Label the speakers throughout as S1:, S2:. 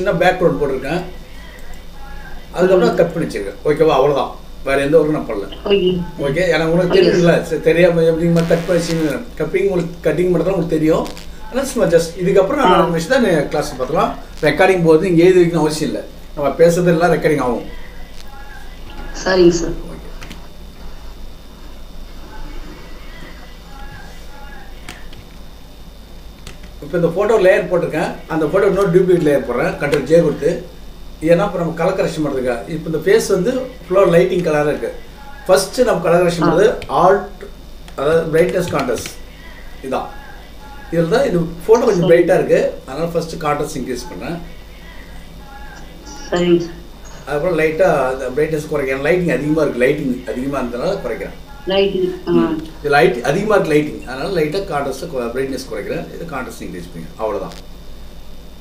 S1: ஒரு சின்ன பேக்ரவுண்ட் போட்டிருக்கேன். அதுக்கப்புறம் கட் பண்ணி வச்சிருக்கேன் ஓகேவா அவ்வளோதான் வேறு எந்த ஒர்க்கும் நான் பண்ணல.
S2: ஓகே
S1: எனக்கு உங்களுக்கு தெரியல தெரியாம எப்படி மாதிரி கட் பண்ணி கப்பிங் உங்களுக்கு கட்டிங் தான் உங்களுக்கு தெரியும். ஆனால் ஜஸ்ட் இதுக்கப்புறம் நான் விஷயம் தான் கிளாஸ் பார்த்துக்கலாம். ரெக்கார்டிங் போது இங்கே எழுதி வைக்கணும் அவசியம் இல்லை. நம்ம பேசுறது எல்லாம் ரெக்கார்டிங் ஆகும்.
S2: சரிங்க சார்
S1: இப்போ இந்த ஃபோட்டோ லேயர் போட்டிருக்கேன். அந்த ஃபோட்டோ இன்னொரு டூப்ளிகேட் லேயர் போடுறேன். கண்ட்ரோல் ஜே கொடுத்து. ஏன்னா இப்போ நம்ம கலர் கரெக்ஷன் பண்ணுறதுக்கா இப்போ இந்த ஃபேஸ் வந்து ஃபுல்லாக லைட்டிங் கலராக இருக்குது ஃபஸ்ட்டு நம்ம கலர் கரெக்ஷன் பண்ணுறது ஆல்ட் அதாவது பிரைட்னஸ் கான்டஸ்ட் இதான். இதில் தான் இது ஃபோட்டோ கொஞ்சம் பிரைட்டாக இருக்குது அதனால் ஃபஸ்ட்டு கான்டஸ்ட் இன்க்ரீஸ் பண்ணேன் அதுக்கப்புறம் லைட்டாக அந்த பிரைட்னஸ் குறைக்கிறேன். லைட்டிங் அதிகமாக இருக்குது லைட்டிங் அதிகமாக இருந்தனால குறைக்கிறேன். லைட் அதிகமாக இருக்குது லைட்டிங் அதனால் லைட்டாக கான்டஸ்ட்டை பிரைட்னஸ் குறைக்கிறேன். இது கான்டஸ்ட் இன்க்ரீஸ் பண்ணிக்கிறேன் அவ்வளோதான்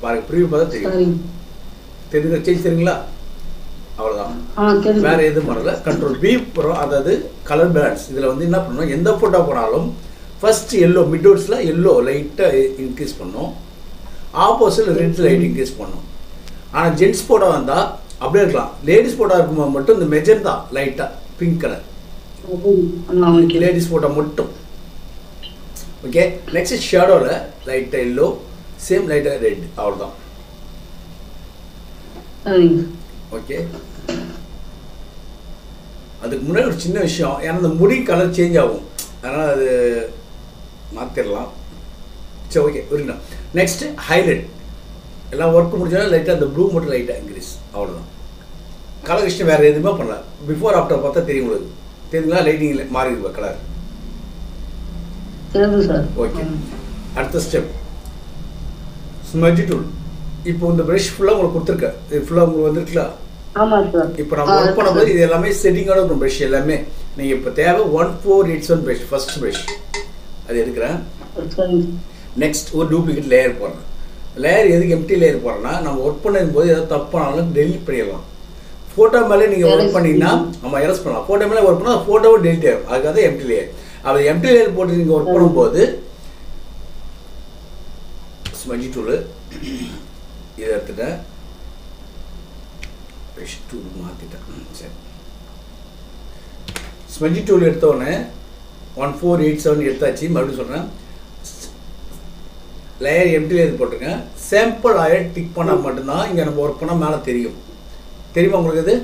S1: பாருங்க ப்ரிவியூ பார்த்தா தெரியும். தெரியுங்க சேஞ்ச் தெரியுங்களா? அவ்வளோதான் வேற எதுவும் பண்ணல. கண்ட்ரோல் பி போகிறோம் அதாவது கலர் பேலன்ஸ் இதில் வந்து என்ன பண்ணணும்? எந்த ஃபோட்டோ போனாலும் ஃபர்ஸ்ட் எல்லோ மிட்வர்ட்ஸில் எல்லோ லைட்டாக இன்க்ரீஸ் பண்ணணும் ஆப்போசிட்டில் ரெட் லைட் இன்க்ரீஸ் பண்ணணும் ஆனால் ஜென்ட்ஸ் ஃபோட்டோ வந்தால் அப்படியே இருக்கலாம். லேடிஸ் ஃபோட்டோ இருக்கும்போது மட்டும் இந்த மெஜந்தா லைட்டாக பிங்க் கலர் லேடிஸ் ஃபோட்டோ மட்டும். ஓகே நெக்ஸ்ட் ஷேடோவில் லைட்டாக எல்லோ சேம் லைட்டாக ரெட் அவ்வளோதான் ஓகே அதுக்கு முன்னாடி ஒரு சின்ன விஷயம். ஏன்னா அந்த முடி கலர் சேஞ்ச் ஆகும். அதனால் அது மாற்றிடலாம் சரி ஓகே இருங்க நெக்ஸ்ட் ஹைலைட் எல்லாம் ஒர்க் முடிஞ்சாலும் லைட்டாக அந்த ப்ளூ மட்டும் லைட்டாக இன்க்ரீஸ் அவ்வளோதான் கலர் விஷயம் வேறு எதுவுமே பண்ணல. பிஃபோர் ஆஃப்டர் பார்த்தா தெரியும் உங்களுக்கு. தெரியுங்களா லைட்டிங் மாறி இருக்கு கலர்
S2: தெரியுது சார்.
S1: ஓகே அடுத்த ஸ்டெப் ஸ்மஜ் டூல் இப்போ இந்த ப்ரஷ் ஃபுல்லாக உங்களுக்கு கொடுத்துருக்கேன். இது ஃபுல்லாக உங்களுக்கு வந்துருக்குல்ல? இப்போ நம்ம ஒர்க் பண்ணும்போது இது எல்லாமே செட்டிங்கோட இருக்கும் ப்ரஷ் எல்லாமே. நீங்கள் இப்போ தேவை one four eights one brush first brush அது எடுக்கிறேன். நெக்ஸ்ட் ஒரு டூப்ளிகேட் லேயர் போடுறேன். லேயர் எதுக்கு எம்டி லேயர் போடுறேன்னா நம்ம ஒர்க் பண்ணும்போது ஏதாவது தப்பானாலும் டெலிட் பண்ணிடலாம். ஃபோட்டோ மேலே நீங்கள் ஒர்க் பண்ணீங்கன்னா நம்ம எரஸ் பண்ணலாம். ஃபோட்டோ மேலே ஒர்க் பண்ணால் ஃபோட்டோவை டெலிட் ஆகும் அதுக்காக தான் எம்டி லேயர் அது எம்டி லேயர் போட்டு நீங்கள் ஒர்க் பண்ணும்போது ஸ்மஜி டூலு இதை எடுத்துட்டேன். ப்ரஷ் டூல் மாற்றிட்டேன் சரி. ஸ்மஜி டூல் எடுத்தோடனே ஒன் ஃபோர் எயிட் செவன் எடுத்தாச்சு. மறுபடியும் சொல்கிறேன் லேயர் எம்டி லேயர் போட்டிருக்கேன் சாம்பிள் லேயர் டிக் பண்ணால் மட்டும்தான் இங்கே நம்ம ஒர்க் பண்ணால் மேலே தெரியும். தெரியுமா உங்களுக்கு
S2: சார்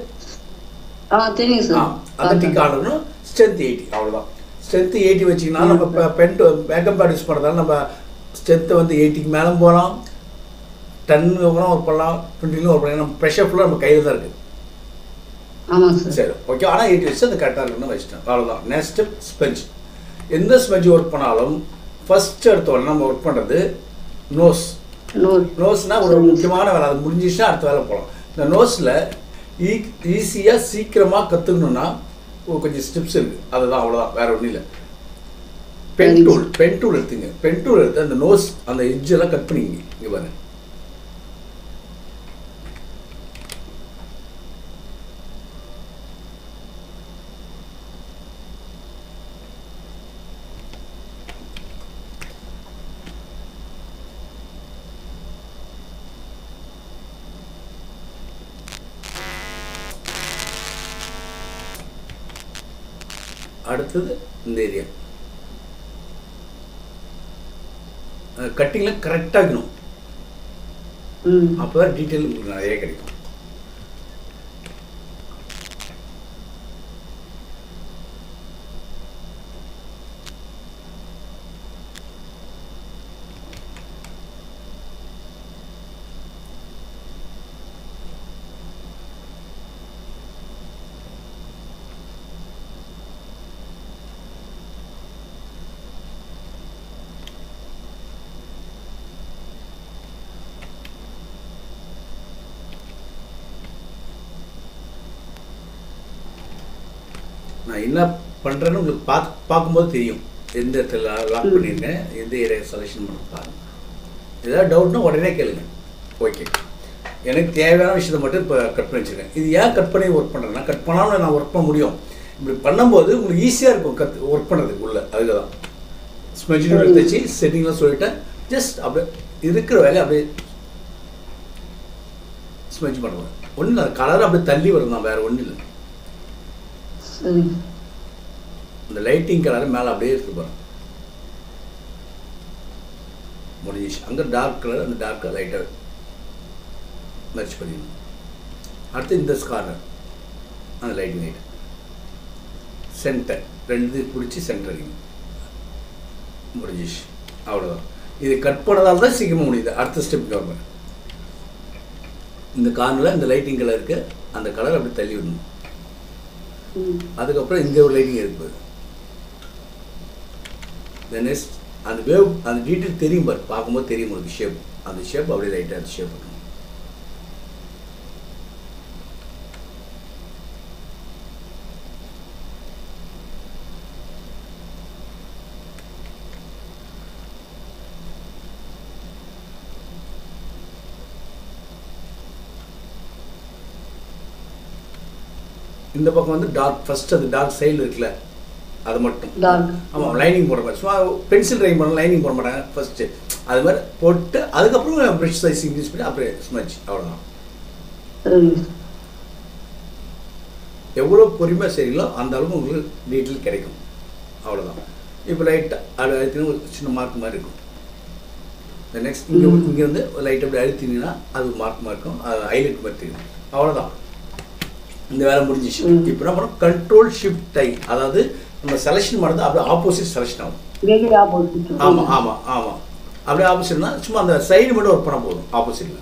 S1: அந்த டிக் ஆகணும் ஸ்ட்ரென்த் எயிட்டி அவ்வளோதான் ஸ்ட்ரென்த் எயிட்டி வச்சிங்கன்னா நம்ம பென் பேக்கப் பேட் யூஸ் பண்ணுறதால நம்ம ஸ்ட்ரென்த்தை வந்து எயிட்டிக்கு மேலே போகலாம். டன்னு கூட ஒர்க் பண்ணலாம். டுவெண்ட்டிலும் ஒர்க் பண்ணலாம். நம்ம ப்ரெஷர் ஃபுல்லாக நம்ம கையில் தான் இருக்குது
S2: சார்
S1: ஓகே ஆனால் எயிட்டி வச்சு அது கரெக்டாக இருக்குன்னு வச்சுட்டேன். அவ்வளோதான் நெக்ஸ்ட் ஸ்பெஞ்ச் எந்த ஸ்பெஞ்ச் ஒர்க் பண்ணாலும் ஃபர்ஸ்ட் எடுத்தோடனே நம்ம ஒர்க் பண்ணுறது நோஸ் நோஸ்னால் ஒரு முக்கியமான வேலை. அது முடிஞ்சிச்சுன்னா அடுத்த வேலை போகலாம் இந்த நோஸில் ஈ ஈஸியாக சீக்கிரமாக கற்றுக்கணுன்னா கொஞ்சம் ஸ்டெப்ஸ் இருக்குது அதுதான் அவ்வளோதான் வேற ஒன்றும் இல்லை. பென் டூல் பென் டூல் எடுத்துங்க. பென் டூல் எடுத்து அந்த நோஸ் அந்த எஜ்ஜெல்லாம் கட் பண்ணிங்க இங்கே பாருங்கள் அடுத்தது இந்த ஏரியா கட்டிங்கில் கரெக்டாக இருக்கணும். அப்போ டீட்டெயில் உங்களுக்கு நிறைய கிடைக்கும். நான் என்ன பண்ணுறேன்னு உங்களுக்கு பார்த்து பார்க்கும்போது தெரியும். எந்த இடத்துல லாக் பண்ணியிருக்கேன் எந்த ஏரியா செலெக்ஷன் பண்ண பாருங்க. ஏதாவது டவுட்னா உடனே கேளுங்க. ஓகே எனக்கு தேவையான விஷயத்தை மட்டும் இப்போ கட் பண்ணி வச்சுருக்கேன். இது ஏன் கட் பண்ணி ஒர்க் பண்ணுறேன்னா கட் பண்ணாமல் நான் ஒர்க் பண்ண முடியும். இப்படி பண்ணும்போது உங்களுக்கு ஈஸியாக இருக்கும் கத் ஒர்க் பண்ணுறதுக்கு உள்ள. அதுக்கு தான் ஸ்மெஜினோட தச்சு செட்டிங்லாம் சொல்லிட்டேன். ஜஸ்ட் அப்படியே இருக்கிற வேலையை அப்படியே ஸ்மெச் பண்ணுவேன் ஒன்றும் இல்லை கலர் அப்படியே தள்ளி வரும் தான் வேறு ஒன்றும் இல்லை. இந்த லைட்டிங் கலர் மேலே அப்படியே இருக்கு பாருங்க முடிஞ்சிச்சு அங்கே டார்க் கலர் அந்த டார்க் கலர் லைட்டாக மெர்ச் பண்ணிடணும். அடுத்து இந்த ஸ்கார்னர் அந்த லைட்டிங் லைட் சென்டர் ரெண்டு பிடிச்சி சென்டர் முடிஞ்சிச்சு. அவ்வளோதான் இது கட் பண்ணதால் தான் சீக்கிரமாக முடியுது. அடுத்த ஸ்டெப் கவர்மெண்ட் இந்த கார்னரில் இந்த லைட்டிங் கலர் அந்த கலர் அப்படி தள்ளி விடணும். அதுக்கப்புறம் இங்கே ஒரு லைட்டிங் இருக்குது தென் நெக்ஸ்ட் அந்த வேவ் அந்த டீட்டெயில் தெரியும் பாரு. பார்க்கும்போது தெரியும் உங்களுக்கு ஷேப் அந்த ஷேப் அப்படியே லைட்டாக அந்த ஷேப் பண்ணணும் இந்த பக்கம் வந்து டார்க் ஃபர்ஸ்ட் அது டார்க் சைடில் இருக்குல்ல அது மட்டும். ஆமாம் லைனிங் போட மாதிரி சும்மா பென்சில் ட்ரைங் பண்ண லைனிங் போட மாட்டாங்க ஃபர்ஸ்ட்டு அது மாதிரி போட்டு அதுக்கப்புறம் ப்ரெஷ் சைஸ் இன்க்ரீஸ் பண்ணி அப்படியே ஸ்மச் அவ்வளோதான் எவ்வளோ பொறுமையாக செய்றீங்களோ அந்த அளவுக்கு உங்களுக்கு டீட்டெயில் கிடைக்கும். அவ்வளோதான் இப்போ லைட்டாக அது அழுத்தினா ஒரு சின்ன மார்க் மாதிரி இருக்கும். நெக்ஸ்ட் இங்கே. இங்கே வந்து லைட் அப்படி அழுத்தினீங்கன்னா அது மார்க் மாதிரி இருக்கும். அது ஹைலைட் மாதிரி தெரியும். அவ்வளோதான் இந்த வேலை முடிஞ்சிச்சு. இப்போ என்ன பண்ணோம்? கண்ட்ரோல் ஷிஃப்ட் டை அதாவது நம்ம செலெக்ஷன் பண்ணுறது அப்படியே ஆப்போசிட் செலெக்ஷன் ஆகும். ஆமாம் ஆமாம் ஆமாம் அப்படியே ஆப்போசிட்னா சும்மா அந்த சைடு மட்டும் ஒர்க் பண்ண போதும் ஆப்போசிட்டில்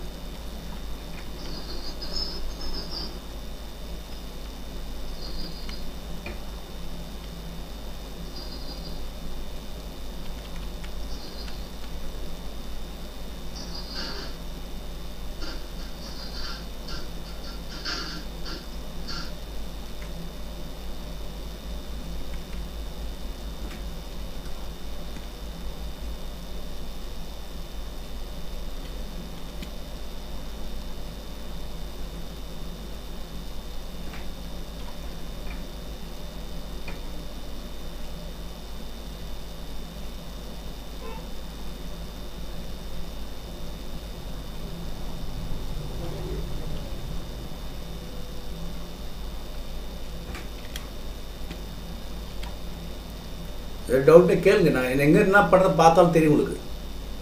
S1: டவுட்னு கேளுங்க. நான் எங்கே என்ன பண்ணுறது பார்த்தாலும் தெரியும் உங்களுக்கு.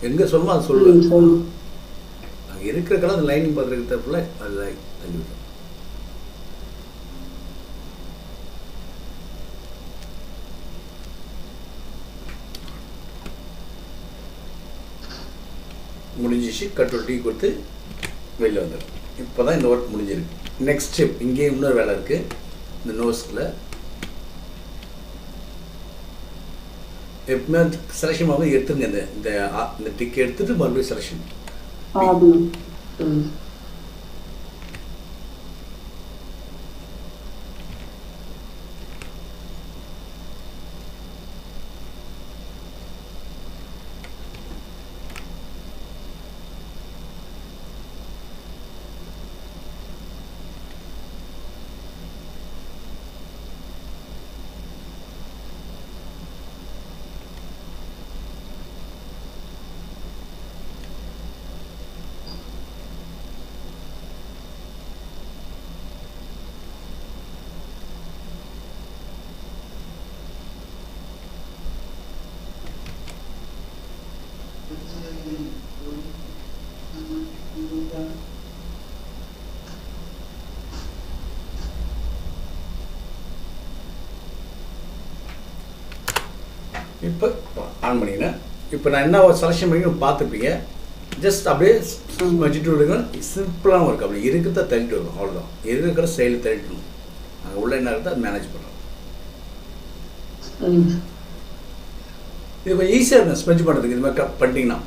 S1: எங்கே சொல்லுமோ அதை சொல்லுவேன் அங்கே இருக்கிற கலர் அந்த லைனிங் பார்த்துருக்க தரப்புல அது லை- தள்ளி விட்டோம் முடிஞ்சிச்சு கட்ரோல் டீ கொடுத்து வெளில வந்துடும் இப்போ தான் இந்த ஒர்க் முடிஞ்சிருக்கு. நெக்ஸ்ட் ஸ்டெப் இங்கேயும் இன்னொரு வேலை இருக்குது இந்த நோஸ்கில் எப்பவுமே செலெக்ஷன் பண்ணும்போது எடுத்துருங்க இந்த இந்த ஆ- இந்த டிக் எடுத்துட்டு மறுபடியும் செலெக்ஷன்
S2: ஆமாம் சரிங்க
S1: இப்போ ஆன் பண்ணிக்கிறேன் இப்போ நான் என்ன செலெக்ஷன் பண்ணி பார்த்துப்பீங்க. ஜஸ்ட் அப்படியே வச்சுட்டு விடுங்க சிம்பிளான ஒர்க் அப்படி இருக்கிறத தள்ளிட்டு வரும் அவ்வளோதான் இருக்கிற ஸ்டைலில் தள்ளிட்டணும் அங்கே உள்ள என்ன இருக்குதோ அதை மேனேஜ் பண்ணுறோம் இது கொஞ்சம் ஈஸியாக இருக்கும் ஸ்பெஞ்ச் பண்ணுறதுக்கு இது மாதிரி பண்ணிட்டீங்கன்னா.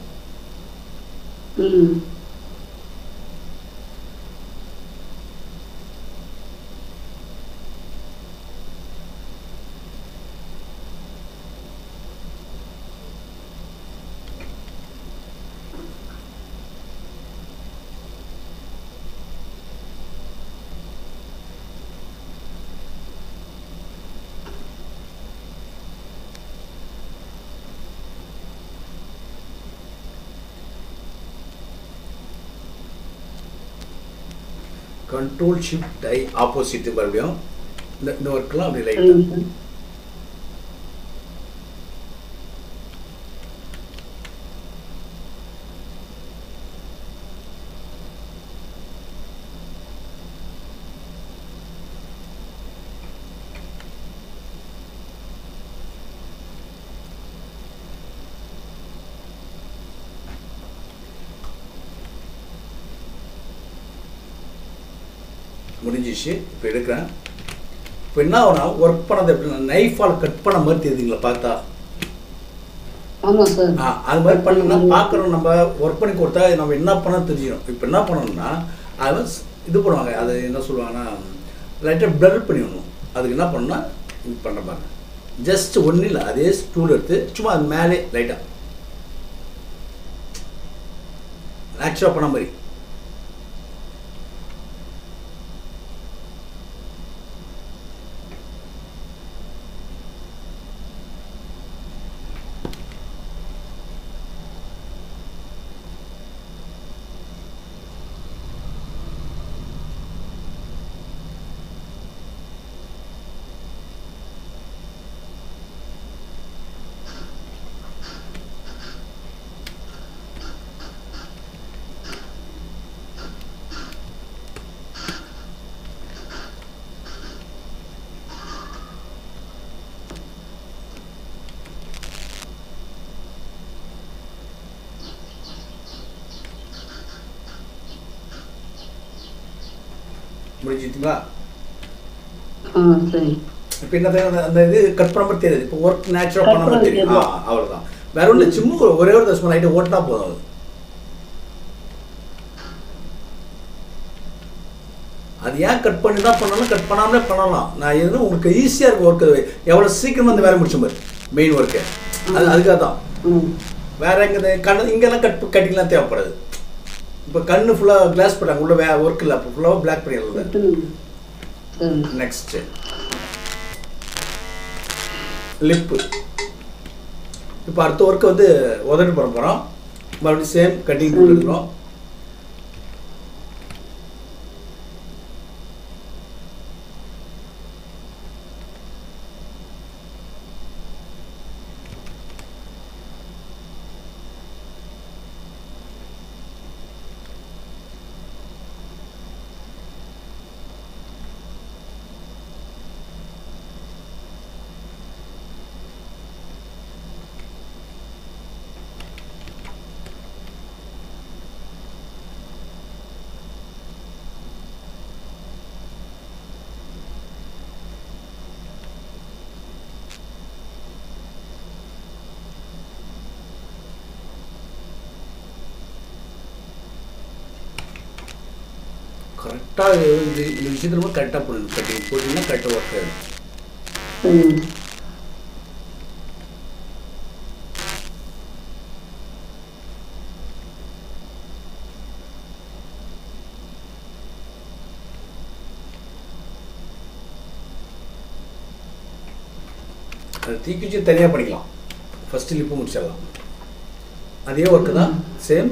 S1: கண்ட்ரோல் ஷிஃப்ட் ஐ ஆப்போசிட் மறுபடியும் இந்த இந்த ஒர்க்லாம் அப்படி லைட்டாக
S2: சரிங்க சார்
S1: முடிஞ்சிச்சு இப்போ எடுக்கிறேன். இப்போ என்ன ஆகும்னா ஒர்க் பண்ணது எப்படின்னா நைஃபால் கட் பண்ண மாதிரி தெரியுதுங்களா பார்த்தா?
S2: ஆமா சார்
S1: ஆ அது மாதிரி பண்ணோம்னா பார்க்குறோம் நம்ம ஒர்க் பண்ணி கொடுத்தா நம்ம என்ன பண்ண தெரிஞ்சிடும் இப்போ என்ன பண்ணணும்னா அது இது பண்ணுவாங்க அது என்ன சொல்லுவாங்கன்னா லைட்டாக பிளர் பண்ணிடணும் அதுக்கு என்ன பண்ணணும்னா இது பண்ணுற பாருங்க ஜஸ்ட் ஒன்றும் இல்லை அதே ஸ்டூல் எடுத்து சும்மா அது மேலே லைட்டாக ஆக்சுவலாக பண்ண மாதிரி.
S2: சரி.
S1: இப்போ என்ன அந்த- இது கட் பண்ண மாதிரி தெரியுது. இப்போ ஒர்க் நேச்சுரல் பண்ண மாதிரி தெரியும். அவ்வளோதான் வேற ஒன்றும் சும்மா ஒரு- ஒரே தசமா லைட்டை ஓட்டினா போதும் அது. ஏன் கட் பண்ணி தான் பண்ணணும்? கட் பண்ணாமலே பண்ணலாம். நான் எதுவும் உங்களுக்கு ஈஸியாக இருக்கும் ஒர்க்கு எவ்வளோ சீக்கிரமா அந்த வேலை முடிச்ச மாதிரி மெயின் ஒர்க்கு அது அதுக்காக தான் வேற எங்கே கண்ணு இங்கெல்லாம் கட் கட்டிங்லாம் தேவைப்படாது. இப்போ கண்ணு ஃபுல்லாக கிளாஸ் போட்டாங்க. உள்ள வே ஒர்க் இல்லை அப்போ. ஃபுல்லாக பிளாக் பண்ணிடல
S2: எடுத்துருங்க. சரி
S1: நெக்ஸ்ட் லிப்பு இப்போ அடுத்த ஒர்க்கு வந்து உதட்டு போட போகிறோம் மறுபடியும் சேம் கட்டிங் போட்டு கரெக்டாக இந்த இந்த விஷயத்தில் கரெக்டாக போடணும் கட்டிங் போட்டிங்கன்னா கரெக்டாக ஒர்க் ஆகும்
S2: சரிங்க
S1: அது தீக்கி வச்சு தனியாக பண்ணிக்கலாம் ஃபஸ்ட்டு லிப்பு முடிச்சிடலாம். அதே ஒர்க்கு தான் சேம்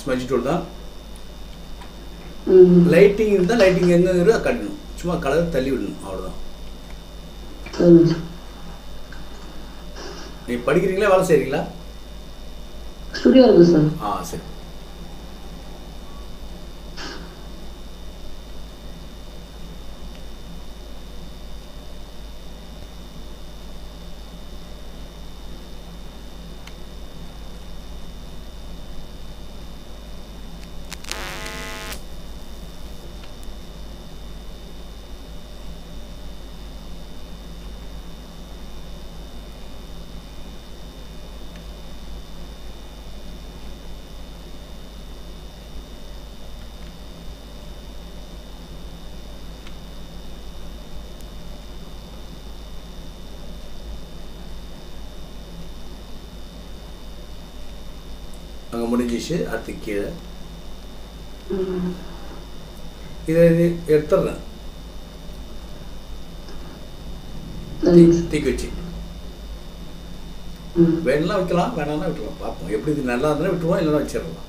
S1: ஸ்மஜ் டூல் தான். லைட்டிங் இருந்தால் லைட்டிங் எங்கே இருக்கோ கட்டணும். சும்மா கலர் தள்ளி விடணும் அவ்வளோதான் நீ படிக்கிறீங்களா வேலை செய்கிறீங்களா
S2: ஸ்டுடியோ இருக்கு சார்.
S1: ஆ சரி. அங்கே முடிஞ்சிச்சு அடுத்து கீழே. இதை எடுத்துடுறேன் தீக்கி வச்சு. வேணா வைக்கலாம் வேணாம்னா விட்டுலாம் பார்ப்போம். எப்படி இது நல்லா இருந்தாலும் விட்டுருவோம் இல்லைன்னா வச்சிடலாம்.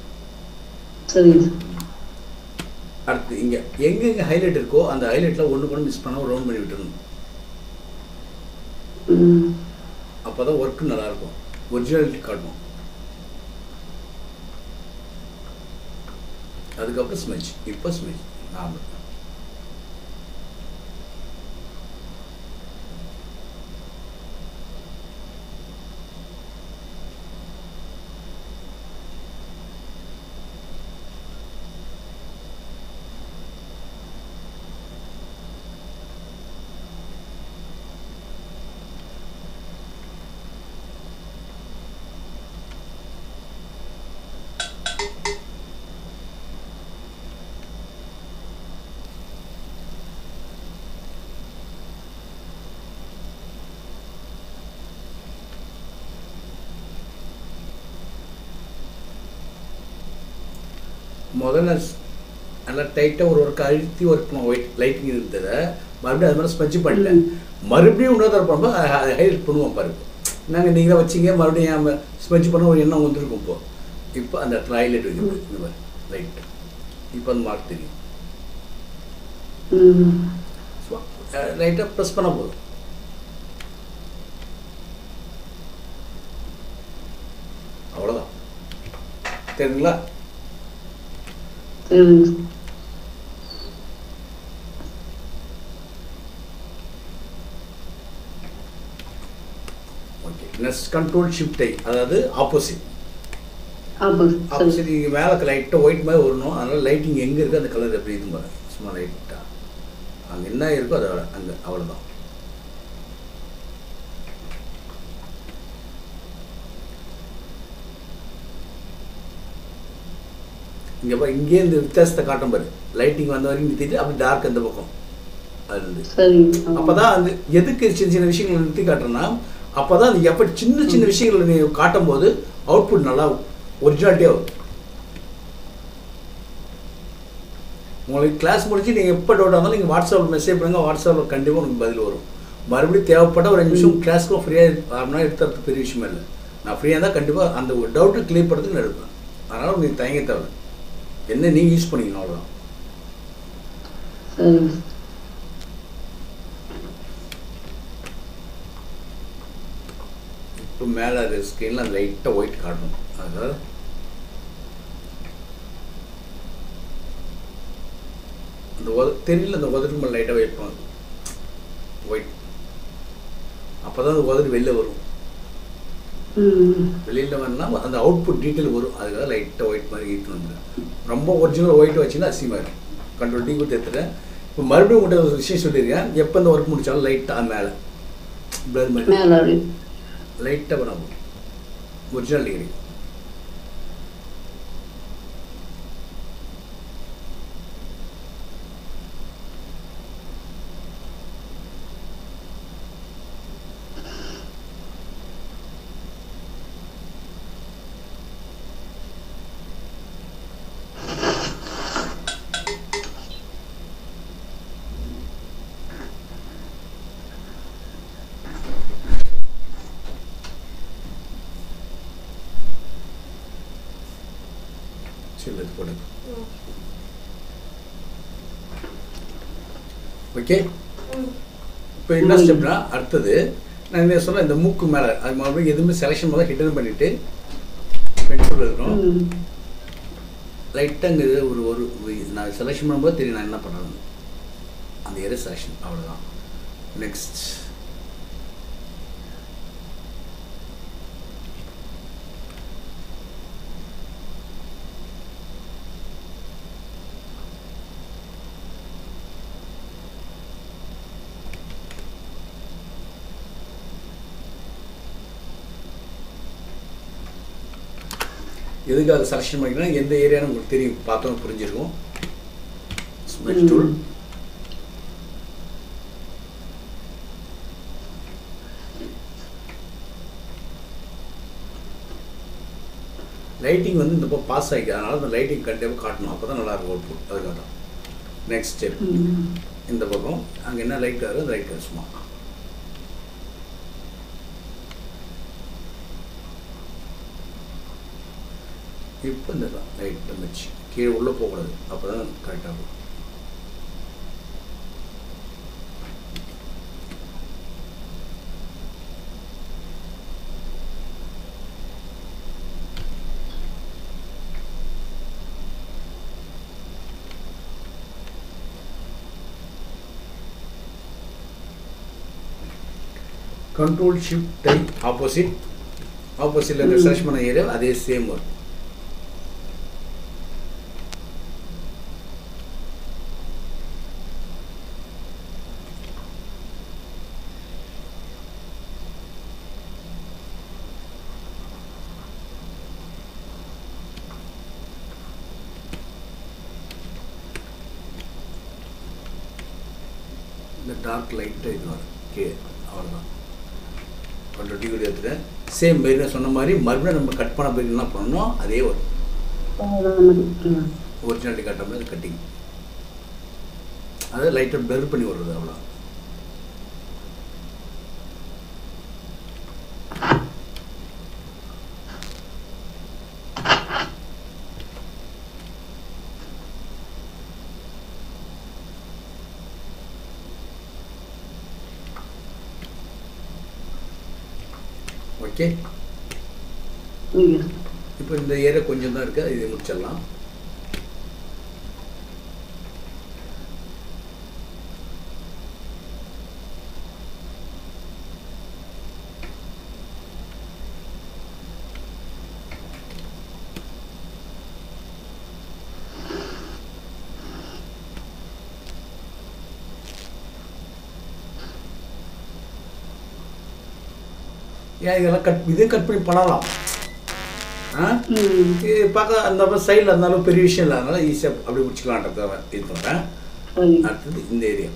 S1: அடுத்து இங்கே எங்கெங்கே ஹைலைட் இருக்கோ அந்த ஹைலைட்டில் ஒன்று கூட மிஸ் பண்ணாமல் ரவுண்ட் பண்ணி விட்டுருணும் அப்போ தான் ஒர்க்கு நல்லாயிருக்கும் ஒரிஜினாலிட்டி காட்டும் அதுக்கப்புறம் ஸ்மெச் இப்போ ஸ்மெச் நார்மல் முதல்ல நல்லா டைட்டாக ஒரு ஒர்க் அழுத்தி ஒர்க் பண்ண ஒயிட் லைட்டிங் இருந்ததை மறுபடியும் அது மாதிரி ஸ்பெச்சு பண்ணிட்டேன். மறுபடியும் இன்னொரு தடவை பண்ணும்போது அதை ஹைலைட் பண்ணுவோம் பாருங்க நாங்கள் நீங்கள் வச்சிங்க மறுபடியும் ஸ்பெச் பண்ண ஒரு எண்ணம் வந்துருக்கும் இப்போ இப்போ அந்த இடத்துல ஹைலைட் வைக்கிறது இந்த மாதிரி லைட் இப்போ அந்த மார்க் தெரியும்.
S2: ம்
S1: லைட்டாக ப்ரெஸ் பண்ண போதும். அவ்வளோதான் தெரியுங்களா? நெக்ஸ்ட் கண்ட்ரோல் ஷிஃப்ட் ஐ அதாவது ஆப்போசிட்
S2: ஆப்போசிட்
S1: இங்கே மேலே லைட்டாக ஒயிட் மாதிரி வரணும். அதனால் லைட்டிங் எங்கே இருக்கோ அந்த கலர் எப்படி இது சும்மா லைட்டாக அங்கே என்ன இருக்கோ அதை அங்கே அவ்வளோதான் இங்கே பா இங்கே இந்த வித்தியாசத்தை காட்டும் பாரு. லைட்டிங் வந்த வரைக்கும் நிறுத்திட்டு அப்படி டார்க் அந்த பக்கம். அது அப்பதான் அந்த எதுக்கு சின்ன சின்ன விஷயங்களை நிறுத்தி காட்டுறேன்னா அப்பதான் அந்த எப்படி சின்ன சின்ன விஷயங்களை நீ காட்டும் போது அவுட்புட் நல்லா ஒரிஜினாலிட்டியாக வரும். உங்களுக்கு கிளாஸ் முடிச்சு நீங்கள் எப்போ டவுட் இருந்தாலும் நீங்கள் வாட்ஸ்அப்பில் மெசேஜ் பண்ணுங்க வாட்ஸ்அப்பில் கண்டிப்பாக உங்களுக்கு பதில் வரும். மறுபடியும் தேவைப்பட்ட ஒரு அஞ்சு நிமிஷம் கிளாஸ்க்கு ஃப்ரீயாக நேரம் எடுத்துறது பெரிய விஷயமே இல்லை. நான் ஃப்ரீயாக இருந்தால் கண்டிப்பாக அந்த ஒரு டவுட்டை கிளியர் பண்ணுறதுக்கு நான் எடுப்பேன். அதனால் நீங்கள் தயங்க தேவை என்ன நீங்கள் யூஸ் பண்ணிக்கணும் அவ்வளோதான் இப்போ மேலே ஸ்க்ரீனில் லைட்டாக ஒயிட் காட்டணும். அதனால் அந்த உத தெரியல அந்த உதட்டு மேலே லைட்டாக வைப்பாங்க ஒயிட் அப்போ தான் அந்த உதடு வெளில வரும். வெளியில் வரனா அந்த அவுட்புட் டீட்டெயில் வரும். அதுக்காக லைட்டாக ஒயிட் மாதிரி ஈட்டு ரொம்ப ஒரிஜினல் ஒயிட் வச்சுன்னா அசிங்கமாக இருக்கும் கண்ட்ரோல் டீ கொடுத்து எடுத்துட்டேன் இப்போ மறுபடியும் உங்கள்கிட்ட ஒரு விஷயம் சொல்லியிருக்கேன். எப்போ இந்த ஒர்க் முடிச்சாலும் லைட்டாக மேலே. பிளர் மாதிரி. லைட்டாக பண்ண ஒரிஜினல் டிகிரி இது போடுங்க ஓகே. இப்போ என்ன ஸ்டெப்னா அடுத்தது நான் என்ன சொன்னேன் இந்த மூக்கு மேலே அது மறுபடியும் எதுவுமே செலெக்ஷன் முதல்ல ஹிட்டன் பண்ணிவிட்டு பென்சில் இருக்கணும்.
S2: ம்.
S1: லைட்டாக இங்கே ஒரு ஒரு நான் செலெக்ஷன் பண்ணும்போது தெரியும் நான் என்ன பண்ணுறேன் அந்த ஏரியா செலெக்ஷன் அவ்வளோதான் நெக்ஸ்ட் எதுக்காக செலெக்ஷன் பண்ணிக்கிறேன் எந்த ஏரியான்னு உங்களுக்கு தெரியும். பார்த்தோம் புரிஞ்சிருக்கும். Smudge tool. லைட்டிங் வந்து இந்த பக்கம் பாஸ் ஆகிக்கு அதனால அந்த லைட்டிங் கண்டிப்பாக காட்டணும். அப்போ தான் நல்லா இருக்கும் அவுட்புட் அதுக்காக தான் நெக்ஸ்ட் ஸ்டெப் இந்த பக்கம். அங்கே என்ன லைட் வரும் அந்த லைட் சும்மா. இப்போ இந்த லைட்டை வந்துச்சு கீழே உள்ளே போகக்கூடாது. அப்போ தான் கரெக்டாக இருக்கும். கண்ட்ரோல் ஷிஃப்ட் டை ஆப்போசிட் ஆப்போசிட்டில்
S2: இருக்கிற
S1: சர்ச் பண்ண ஏரியா அதே சேம் வரும் டார்க் லைட்டு இது வரும். கே அவ்வளோதான் கண்ட்ரோல் டிகிரி எடுத்துட்டேன் சேம் நான் சொன்ன மாதிரி மறுபடியும் நம்ம கட் பண்ண போய் என்ன பண்ணணும்? அதே வரும்
S2: மாதிரி ம்
S1: ஒரிஜினாலிட்டி கட்டுற மாதிரி கட்டிங் அதை லைட்டாக பெர் பண்ணி விடுறது அவ்வளோ ஓகே
S2: ஓகே
S1: இப்போ இந்த ஏரியா கொஞ்சம் தான் இருக்குது இதை முடிச்சிடலாம். ஏன் இதெல்லாம் கட் இதே கட் பண்ணி பண்ணலாம். பார்க்க அந்த சைடில் இருந்தாலும் பெரிய விஷயம் இல்லை. அதனால ஈஸியாக அப்படி முடிச்சுக்கலான்றத இது பண்ணுறேன் அடுத்தது இந்த ஏரியா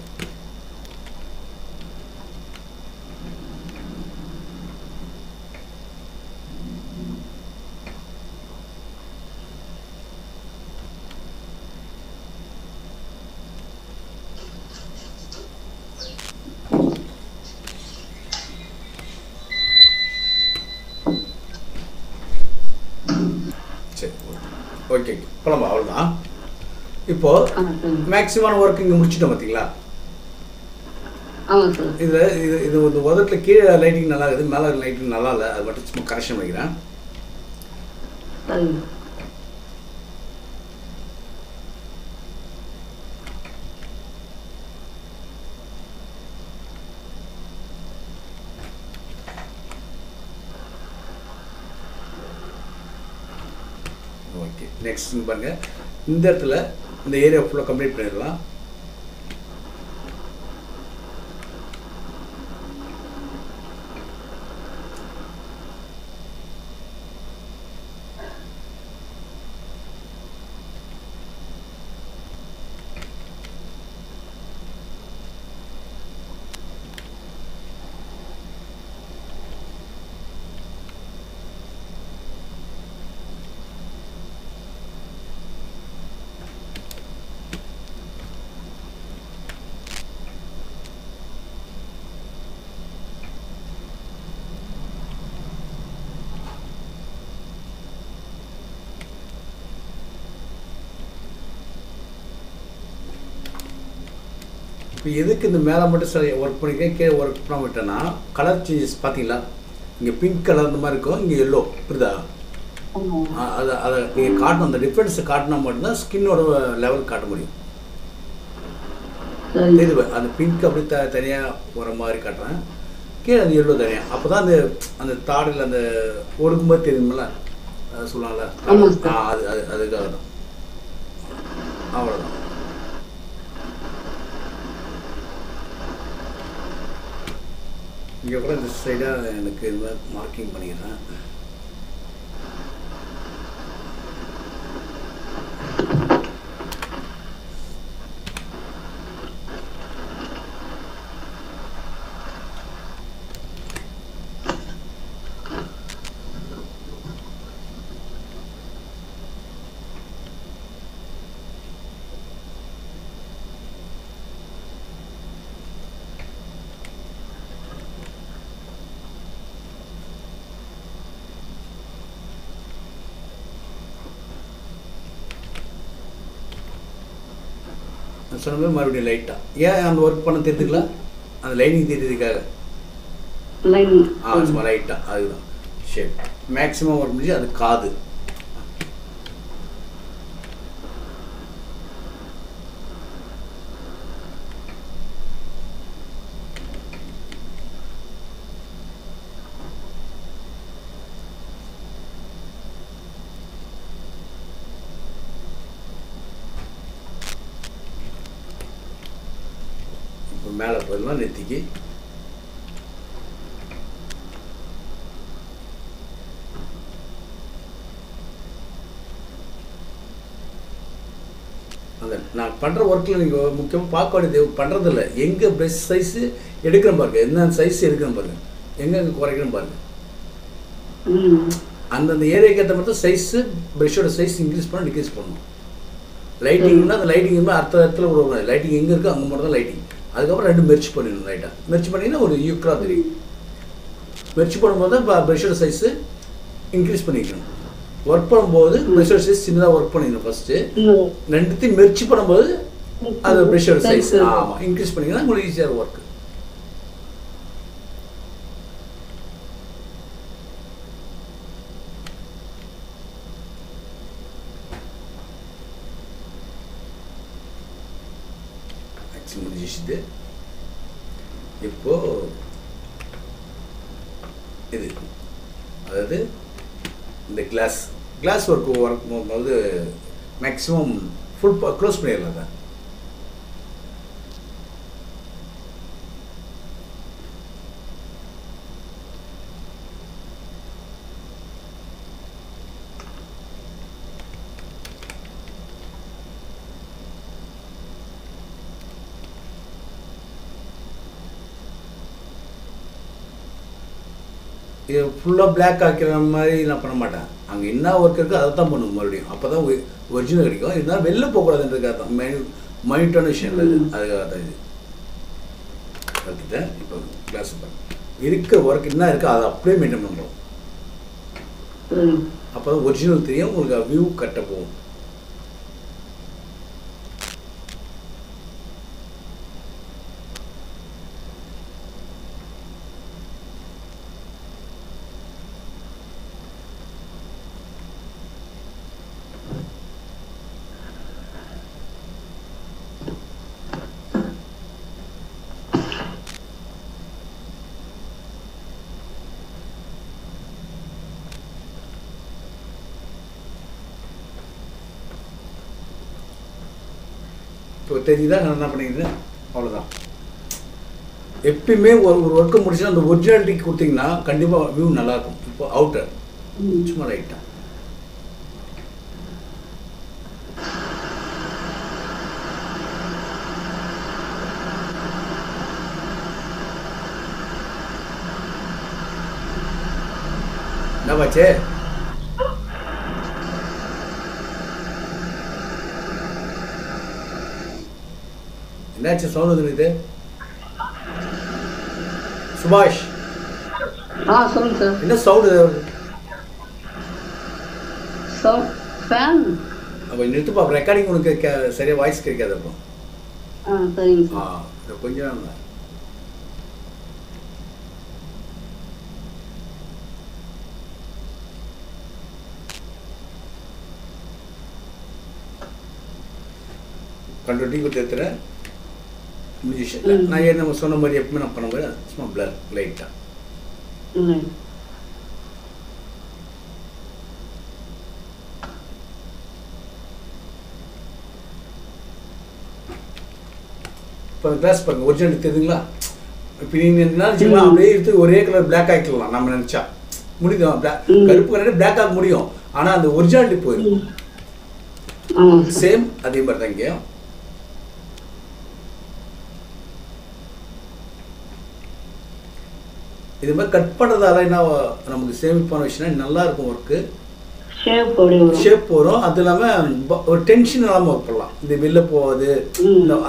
S1: சரி ஓகே போலாமா அவ்வளோதான் இப்போ மேக்ஸிமம் ஒர்க் இங்கே முடிச்சிட்டோம் பார்த்தீங்களா இதில் இது இது வந்து உதட்டில் கீழே லைட்டிங் நல்லா இருக்குது மேலே லைட்டிங் நல்லா இல்லை அது மட்டும் சும்மா கரெக்ஷன் பண்ணிக்கிறேன் ஓகே நெக்ஸ்ட் பாருங்க. இந்த இடத்துல இந்த ஏரியா ஃபுல்லாக கம்ப்ளீட் பண்ணிடலாம். இப்போ எதுக்கு இந்த மேலே மட்டும் சில ஒர்க் பண்ணிக்கிறேன் கீழே ஒர்க் பண்ண விட்டேன்னா கலர் சேஞ்சஸ் பார்த்தீங்களா இங்கே பிங்க் கலர் இந்த மாதிரி இருக்கும் இங்கே எல்லோ புரியுதா? அதை அதை நீங்கள் காட்டணும் அந்த டிஃப்ரென்ஸை காட்டினா மட்டும்தான் ஸ்கின்னோட லெவல் காட்ட முடியும்.
S2: சரி.
S1: இது அந்த பிங்க் அப்படி த தனியாக வர மாதிரி காட்டுறேன். கீழே அந்த எல்லோ தனியாக அப்போ தான் அந்த அந்த தாடில் அந்த ஒடுக்கும்போது தெரியுமில்ல
S2: சார்.
S1: ஆ அது அது அதுக்காக தான் அவ்வளோதான் இங்கே கூட இந்த சைடாக எனக்கு இது மார்க்கிங் பண்ணிக்கிறேன் சொன்ன மாதிரி மறுபடியும் லைட்டாக ஏன் அந்த ஒர்க் பண்ண தெரிஞ்சுக்கலாம் அந்த லைனிங் தெரியுறதுக்காக.
S2: லைன்
S1: ஆ சும்மா லைட்டாக அதுதான். ஷேப் மேக்ஸிமம் ஒர்க் முடிஞ்சு அது காது இப்போ மேலே அந்த நான் பண்ணுற ஒர்க்கில் நீங்கள் முக்கியமாக பார்க்க வேண்டியது பண்ணுறதில்ல எங்கே ப்ரெஷ் சைஸு எடுக்கிறேன் பாருங்க. என்ன சைஸ் எடுக்கிறேன் பாருங்க. எங்கெங்கே குறைக்கிறேன் பாருங்க. அந்தந்த ஏரியாக்கு ஏற்ற மாதிரி சைஸு ப்ரெஷ்ஷோட சைஸ் இன்க்ரீஸ் பண்ண டிக்ரீஸ் பண்ணணும். லைட்டிங்னா அந்த லைட்டிங் அடுத்த இடத்துல ஒரு லைட்டிங் எங்கே இருக்கோ அங்கே மட்டும் தான் லைட்டிங் அதுக்கப்புறம் ரெண்டு மெர்ச் பண்ணிடணும் லைட்டாக மெர்ச் பண்ணிங்கன்னா ஒரு யூக்கராக தெரியும் மெர்ச் பண்ணும்போது ப்ரெஷ்ஷோட சைஸு இன்க்ரீஸ் பண்ணிக்கணும். ஒர்க் பண்ணும்போது ப்ரெஷ்ஷோட சைஸ் சின்னதாக ஒர்க் பண்ணிக்கணும் ஃபஸ்ட்டு. ரெண்டுத்தையும் மெர்ச் பண்ணும்போது அது ப்ரெஷ்ஷோட சைஸ். ஆமாம் இன்க்ரீஸ் பண்ணிங்கன்னா உங்களுக்கு ஈஸியாக ஒர்க் ஆக்சுவலி முடிஞ்சிச்சுது இப்போ இது அதாவது இந்த கிளாஸ் கிளாஸ் ஒர்க் ஒர்க் போகும்போது மேக்ஸிமம் ஃபுல் க்ளோஸ் பண்ணிடலாம் ஃபுல்லாக பிளாக் ஆக்கிற மாதிரி நான் பண்ண மாட்டேன் அங்கே என்ன ஒர்க் இருக்கோ அதை தான் பண்ணும் மறுபடியும். அப்போ தான் ஒரிஜினல் கிடைக்கும். இருந்தாலும் வெளில போகக்கூடாதுன்றதுக்காக தான். மைனு மைனிட்டான விஷயம் இல்லை அதுக்காக தான் இது. பார்த்துட்டேன் இப்போ கிளாஸ் இருக்கிற ஒர்க் என்ன இருக்கோ அதை அப்படியே மெயின்டைன் பண்ணுறோம் அப்போ தான் ஒரிஜினல் தெரியும். உங்களுக்கு வியூ கட்ட போகும். தெரியுதா? நான் என்ன பண்ணிக்கிறேன் அவ்வளோதான் எப்பயுமே ஒரு ஒரு ஒர்க்கை முடிச்சுன்னா அந்த ஒரிஜினாலிட்டிக்கு கொடுத்தீங்கன்னா கண்டிப்பாக வியூ நல்லாயிருக்கும். இப்போ அவுட்டர். சும்மா ரைட்டாக என்ன பாச்சே என்னாச்சு சவுண்ட் வந்துருக்குது சுபாஷ்.
S2: ஆ சொல்லுங்க சார்.
S1: என்ன சவுண்டு?
S2: Sound fan.
S1: அப்போ நிறுத்துப்பா ரெக்கார்டிங் உனக்கு கே சரியாக வாய்ஸ் கிடைக்காது அப்போ.
S2: ஆ சரிங்க
S1: ஆ
S2: சார்
S1: கொஞ்சம் கண்ட்ரோல் டீ முடிஞ்சிச்சு இல்லை. நான் ஏன் நம்ம சொன்ன மாதிரி எப்பவுமே நான் பண்ண மாதிரி சும்மா பிளர் லைட்டாக இப்போ கிளாஸ் பாருங்க ஒரிஜினல் தெரியுதுங்களா? இப்போ நீங்கள் வச்சுக்கலாம் அப்படியே எடுத்து ஒரே கலர் பிளாக் ஆக்கிடலாம் நம்ம நினச்சா. முடியும் பிளாக். கருப்பு கலர் பிளாக் ஆக்க முடியும். ஆனால் அந்த ஒரிஜினாலிட்டி போயிடும். சேம் அதே மாதிரி தான் இங்கேயும். இது மாதிரி கட் பண்ணுறதால என்ன நமக்கு சேமிப்பான விஷயம் நல்லா இருக்கும் ஒர்க்கு
S2: ஷேப் வரும்.
S1: அது இல்லாமல் ஒரு டென்ஷன் இல்லாமல் ஒர்க் பண்ணலாம். இந்த வெளில போகுது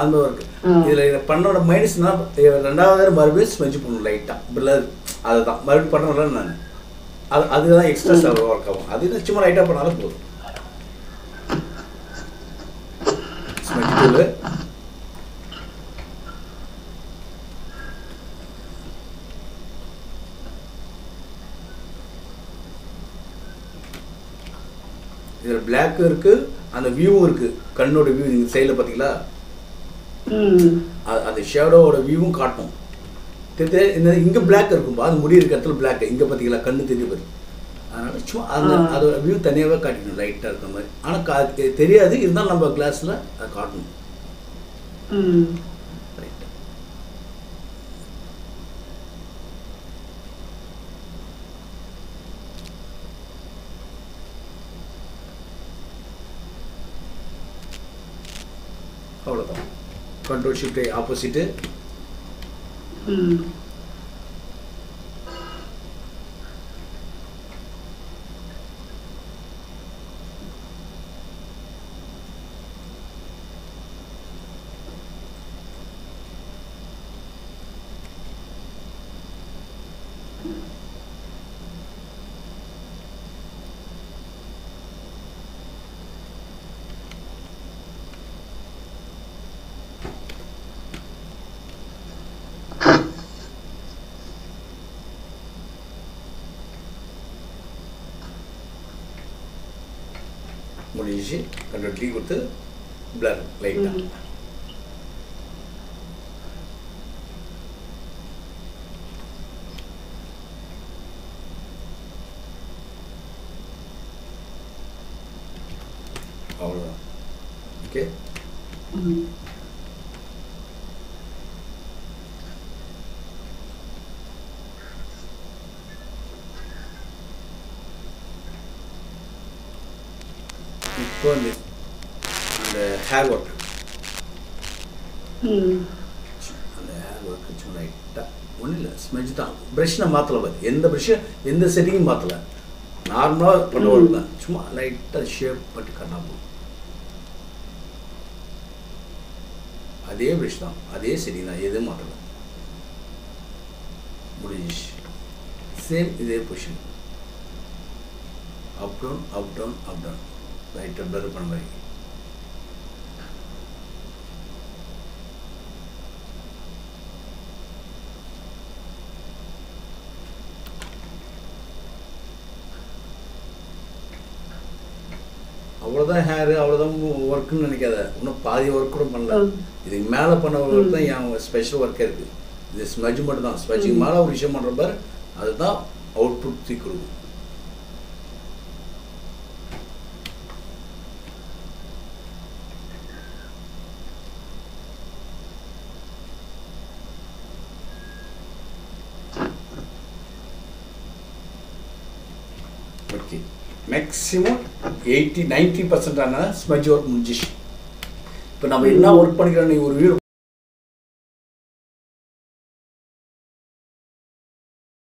S1: அந்த ஒர்க். இதில் பண்ணோட மைனஸ்னா ரெண்டாவது மறுபடியும் ஸ்மெஞ்ச் பண்ணணும் லைட்டாக பில்லர் அதுதான். மறுபடியும் பண்ணுறேன் நான். அது அதுதான் எக்ஸ்ட்ரா ஒர்க் ஆகும். அது சும்மா லைட்டாக பண்ணாலும் போதும். ஸ்மெஞ்ச் தூள் இதில் பிளாக்கும் இருக்குது அந்த வியூவும் இருக்குது கண்ணோட வியூ நீங்கள் சைடில் பார்த்தீங்களா அந்த ஷேடோவோட வியூவும் காட்டும். தெரியுது இந்த இங்கே பிளாக் இருக்கும்பா அது முடி இருக்க இடத்துல பிளாக் இங்கே பார்த்தீங்களா கண்ணு தெரிஞ்சு பாரு அதனால சும்மா அந்த. அதோட வியூ தனியாகவே காட்டிக்கணும் லைட்டாக இருக்கிற மாதிரி. ஆனால் கா தெரியாது இருந்தாலும் நம்ம கிளாஸில் அதை காட்டணும்
S2: ம்
S1: ரைட் அவ்வளோதான் கண்ட்ரோல் ஷிஃப்ட் ஆப்போசிட்டு
S2: ம்
S1: முடிஞ்சிச்சு டீ கொடுத்து பிளர் லைட்டாக
S2: ம்.
S1: அவ்வளோதான் ஓகே
S2: ம்
S1: இப்போ அந்த அந்த ஹேர் ஒர்க்
S2: ம்
S1: அந்த ஹேர் ஒர்க் சும்மா லைட்டாக ஒன்றும் இல்லை ஸ்மெஜ் தான் ப்ரஷ் நான் மாற்றலை எந்த ப்ரஷ்ஷும் எந்த செட்டிங்கும் மாற்றலை நார்மலாக பண்ண ஒர்க் தான் சும்மா லைட்டாக ஷேப் பட்டு கண்ணாம அதே ப்ரஷ் தான். அதே செட்டிங் தான். எதுவும் மாற்றலை முடிஞ்சிச்சு. சேம் இதே position up down up down up down லைட்டாக பிளர் பண்ண மாதிரி. அவ்வளோதான் ஹேரு அவ்வளோதான் ஒர்க்குன்னு நினைக்காத. இன்னும் பாதி ஒர்க் கூட பண்ணல. இதுக்கு மேலே பண்ண ஒர்க் தான் என் ஸ்பெஷல் ஒர்க்கே இருக்குது இது ஸ்மெஜ் மட்டும் தான் ஸ்மெஜுக்கு மேலே ஒரு விஷயம் பண்ணுற பாரு அதுதான் அவுட்புட் தூக்கி கொடுக்கும். ஓகே மேக்ஸிமம் எயிட்டி நைன்ட்டி ஆனால் ஸ்மெஜ் ஒர்க் முடிஞ்சிச்சு இப்போ நம்ம என்ன ஒர்க் பண்ணிக்கிறோம் நீ ஒரு வீடு